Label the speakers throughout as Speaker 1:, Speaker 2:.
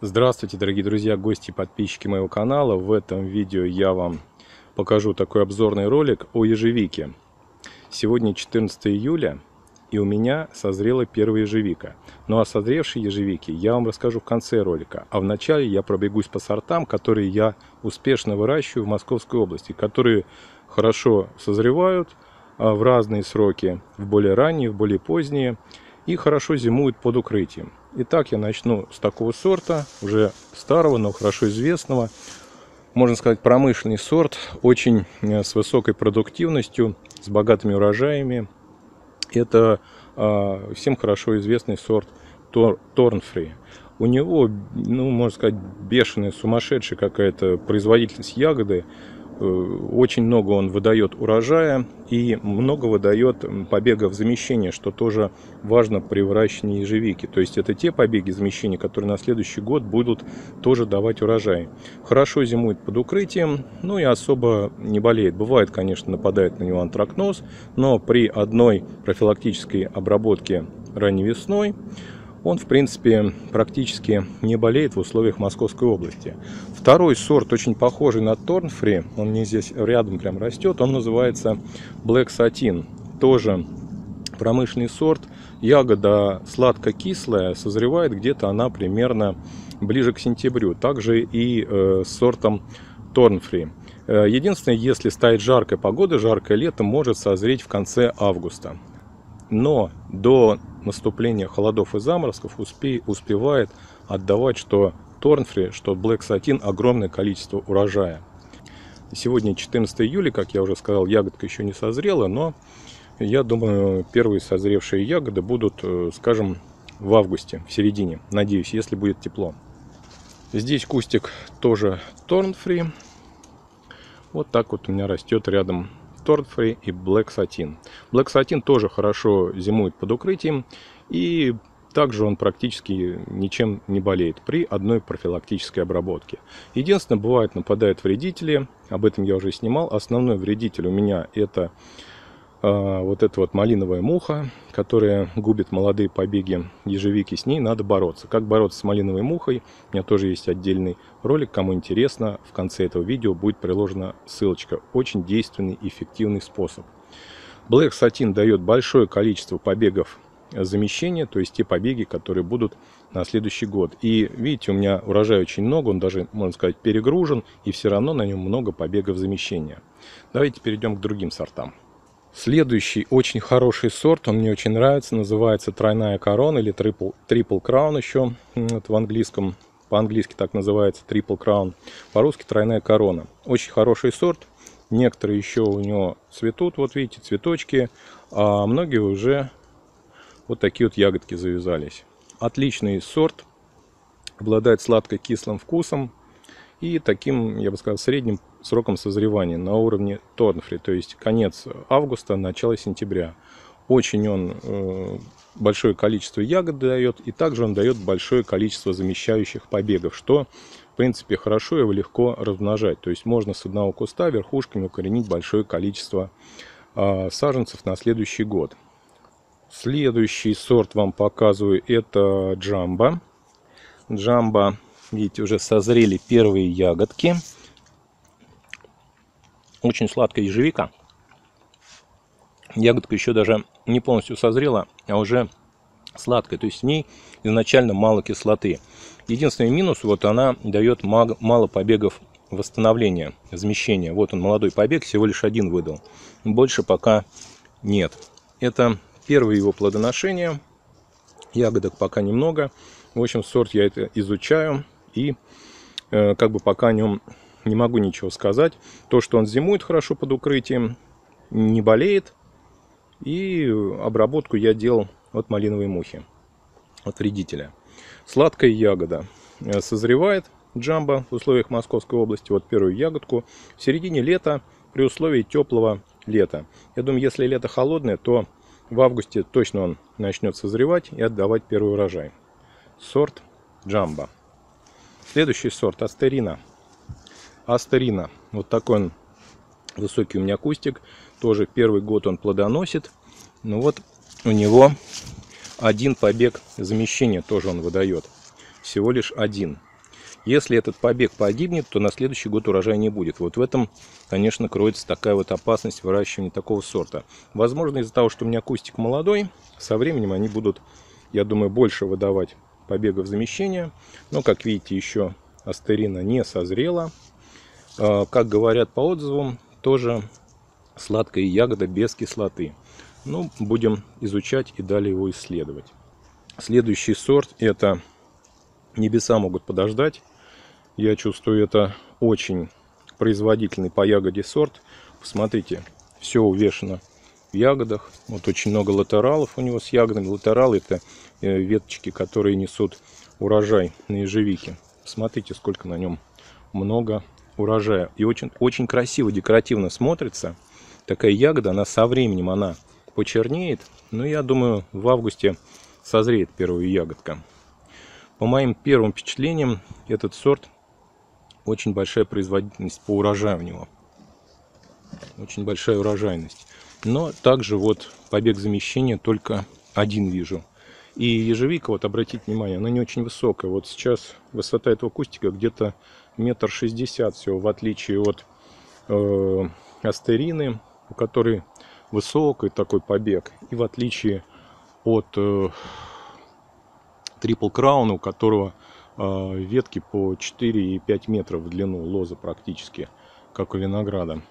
Speaker 1: Здравствуйте, дорогие друзья, гости и подписчики моего канала. В этом видео я вам покажу такой обзорный ролик о ежевике. Сегодня 14 июля, и у меня созрела первая ежевика. Ну а созревшие ежевики я вам расскажу в конце ролика. А в начале я пробегусь по сортам, которые я успешно выращиваю в Московской области, которые хорошо созревают а, в разные сроки, в более ранние, в более поздние, и хорошо зимуют под укрытием. Итак, я начну с такого сорта, уже старого, но хорошо известного. Можно сказать, промышленный сорт, очень э, с высокой продуктивностью, с богатыми урожаями. Это э, всем хорошо известный сорт Тор, Торнфри. У него, ну, можно сказать, бешеная, сумасшедшая какая-то производительность ягоды. Э, очень много он выдает урожая и много выдает побегов замещения, что тоже важно при выращивании ежевики. То есть это те побеги замещения, которые на следующий год будут тоже давать урожай. Хорошо зимует под укрытием, ну и особо не болеет. Бывает, конечно, нападает на него антракноз, но при одной профилактической обработке ранней весной он, в принципе, практически не болеет в условиях Московской области. Второй сорт, очень похожий на Торнфри, он не здесь рядом прям растет, он называется Black Satin. Тоже промышленный сорт. Ягода сладко-кислая, созревает где-то она примерно ближе к сентябрю. Также и э, с сортом Торнфри. Э, единственное, если стоит жаркая погода, жаркое лето, может созреть в конце августа. Но до наступления холодов и заморозков успе, успевает отдавать что Торнфри, что Black Satin огромное количество урожая. Сегодня 14 июля, как я уже сказал, ягодка еще не созрела, но я думаю, первые созревшие ягоды будут, э, скажем, в августе, в середине, надеюсь, если будет тепло. Здесь кустик тоже Торнфри. Вот так вот у меня растет рядом Торнфри и Black Satin. Black Satin тоже хорошо зимует под укрытием и также он практически ничем не болеет при одной профилактической обработке. Единственное, бывает нападают вредители, об этом я уже снимал. Основной вредитель у меня это вот эта вот малиновая муха, которая губит молодые побеги ежевики, с ней надо бороться. Как бороться с малиновой мухой, у меня тоже есть отдельный ролик, кому интересно, в конце этого видео будет приложена ссылочка. Очень действенный эффективный способ. Black Satin дает большое количество побегов замещения, то есть те побеги, которые будут на следующий год. И видите, у меня урожай очень много, он даже, можно сказать, перегружен, и все равно на нем много побегов замещения. Давайте перейдем к другим сортам. Следующий очень хороший сорт, он мне очень нравится, называется тройная корона или triple, triple crown еще вот в английском. По-английски так называется triple crown, по-русски тройная корона. Очень хороший сорт, некоторые еще у него цветут, вот видите, цветочки, а многие уже вот такие вот ягодки завязались. Отличный сорт, обладает сладко-кислым вкусом и таким, я бы сказал, средним сроком созревания на уровне Торнфри, то есть конец августа, начало сентября. Очень он э, большое количество ягод дает, и также он дает большое количество замещающих побегов, что, в принципе, хорошо его легко размножать. То есть можно с одного куста верхушками укоренить большое количество э, саженцев на следующий год. Следующий сорт вам показываю, это джамба. Джамба, видите, уже созрели первые ягодки. Очень сладкая ежевика. Ягодка еще даже не полностью созрела, а уже сладкая. То есть в ней изначально мало кислоты. Единственный минус, вот она дает мало побегов восстановления, замещения. Вот он, молодой побег, всего лишь один выдал. Больше пока нет. Это первое его плодоношение. Ягодок пока немного. В общем, сорт я это изучаю. И э, как бы пока о нем не могу ничего сказать. То, что он зимует хорошо под укрытием, не болеет. И обработку я делал от малиновой мухи, от вредителя. Сладкая ягода э, созревает джамба в условиях Московской области. Вот первую ягодку в середине лета при условии теплого лета. Я думаю, если лето холодное, то в августе точно он начнет созревать и отдавать первый урожай. Сорт джамба. Следующий сорт астерина. Астерина. Вот такой он высокий у меня кустик. Тоже первый год он плодоносит. Ну вот у него один побег замещения тоже он выдает. Всего лишь один. Если этот побег погибнет, то на следующий год урожая не будет. Вот в этом, конечно, кроется такая вот опасность выращивания такого сорта. Возможно, из-за того, что у меня кустик молодой, со временем они будут, я думаю, больше выдавать побегов замещения. Но, как видите, еще астерина не созрела. А, как говорят по отзывам, тоже сладкая ягода без кислоты. Ну, будем изучать и далее его исследовать. Следующий сорт это небеса могут подождать. Я чувствую, это очень производительный по ягоде сорт. Посмотрите, все увешано в ягодах. Вот очень много латералов у него с ягодами. Латералы это э, веточки, которые несут урожай на ежевике. Смотрите, сколько на нем много урожая. И очень, очень красиво, декоративно смотрится. Такая ягода, она со временем она почернеет. Но я думаю, в августе созреет первая ягодка. По моим первым впечатлениям, этот сорт очень большая производительность по урожаю у него. Очень большая урожайность. Но также вот побег замещения только один вижу. И ежевика, вот обратите внимание, она не очень высокая. Вот сейчас высота этого кустика где-то метр шестьдесят всего, в отличие от э, астерины, у которой высокий такой побег. И в отличие от э, Triple Crown, у которого э, ветки по 4 и 5 метров в длину, лоза практически, как у винограда.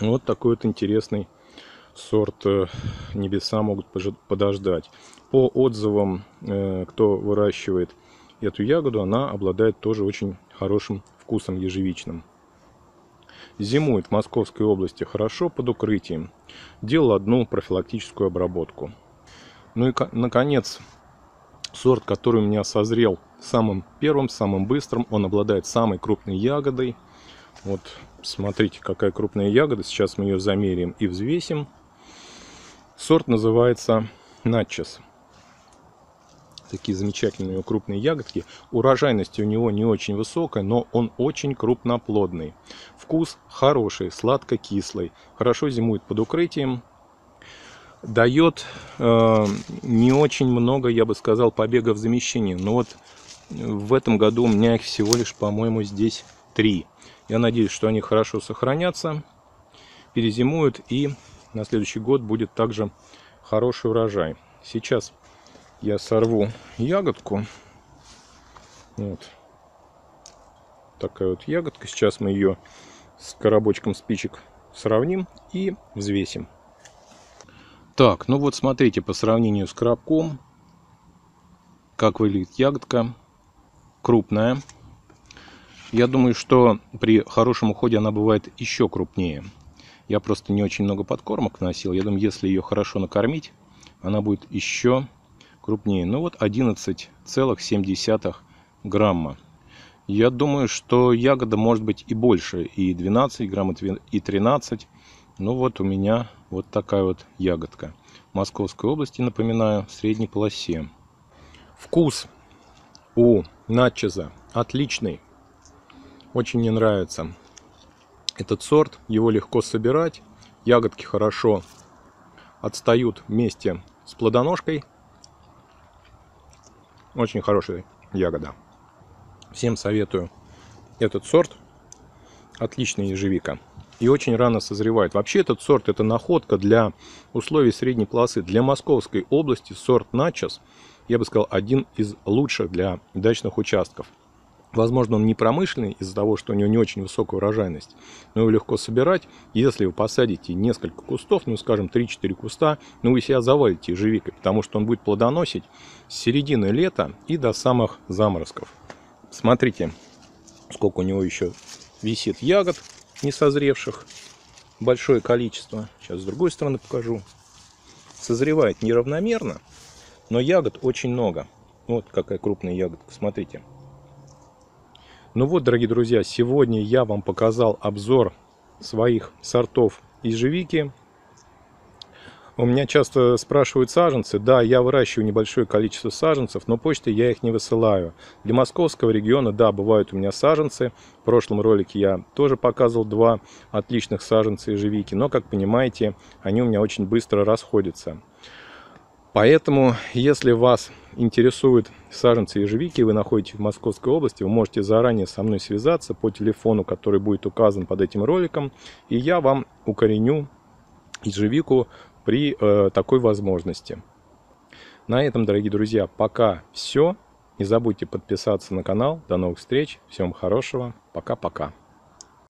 Speaker 1: Вот такой вот интересный сорт э, небеса могут подождать. По отзывам, э, кто выращивает эту ягоду, она обладает тоже очень хорошим вкусом ежевичным. Зимует в Московской области хорошо под укрытием. Делал одну профилактическую обработку. Ну и, наконец, сорт, который у меня созрел самым первым, самым быстрым. Он обладает самой крупной ягодой. Вот, смотрите, какая крупная ягода. Сейчас мы ее замерим и взвесим. Сорт называется Начес. Такие замечательные крупные ягодки. Урожайность у него не очень высокая, но он очень крупноплодный. Вкус хороший, сладко-кислый. Хорошо зимует под укрытием дает э, не очень много, я бы сказал, побегов замещения. Но вот в этом году у меня их всего лишь, по-моему, здесь три. Я надеюсь, что они хорошо сохранятся, перезимуют и на следующий год будет также хороший урожай. Сейчас я сорву ягодку. Вот. Такая вот ягодка. Сейчас мы ее с коробочком спичек сравним и взвесим. Так, ну вот смотрите, по сравнению с коробком, как выглядит ягодка. Крупная. Я думаю, что при хорошем уходе она бывает еще крупнее. Я просто не очень много подкормок носил. Я думаю, если ее хорошо накормить, она будет еще крупнее. Ну вот 11,7 грамма. Я думаю, что ягода может быть и больше, и 12 грамм, и 13 ну вот у меня вот такая вот ягодка. Московской области, напоминаю, в средней полосе. Вкус у начеза отличный. Очень мне нравится этот сорт. Его легко собирать. Ягодки хорошо отстают вместе с плодоножкой. Очень хорошая ягода. Всем советую этот сорт. Отличная ежевика и очень рано созревает. Вообще этот сорт это находка для условий средней полосы. Для Московской области сорт Начос, я бы сказал, один из лучших для дачных участков. Возможно, он не промышленный из-за того, что у него не очень высокая урожайность, но его легко собирать. Если вы посадите несколько кустов, ну, скажем, 3-4 куста, ну, вы себя завалите ежевикой, потому что он будет плодоносить с середины лета и до самых заморозков. Смотрите, сколько у него еще висит ягод не созревших большое количество. Сейчас с другой стороны покажу. Созревает неравномерно, но ягод очень много. Вот какая крупная ягодка, смотрите. Ну вот, дорогие друзья, сегодня я вам показал обзор своих сортов ежевики. У меня часто спрашивают саженцы. Да, я выращиваю небольшое количество саженцев, но почтой я их не высылаю. Для московского региона, да, бывают у меня саженцы. В прошлом ролике я тоже показывал два отличных саженца ежевики. Но, как понимаете, они у меня очень быстро расходятся. Поэтому, если вас интересуют саженцы ежевики, вы находитесь в Московской области, вы можете заранее со мной связаться по телефону, который будет указан под этим роликом, и я вам укореню ежевику при э, такой возможности. На этом, дорогие друзья, пока все. Не забудьте подписаться на канал. До новых встреч. Всем хорошего. Пока-пока.